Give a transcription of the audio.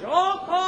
Joko!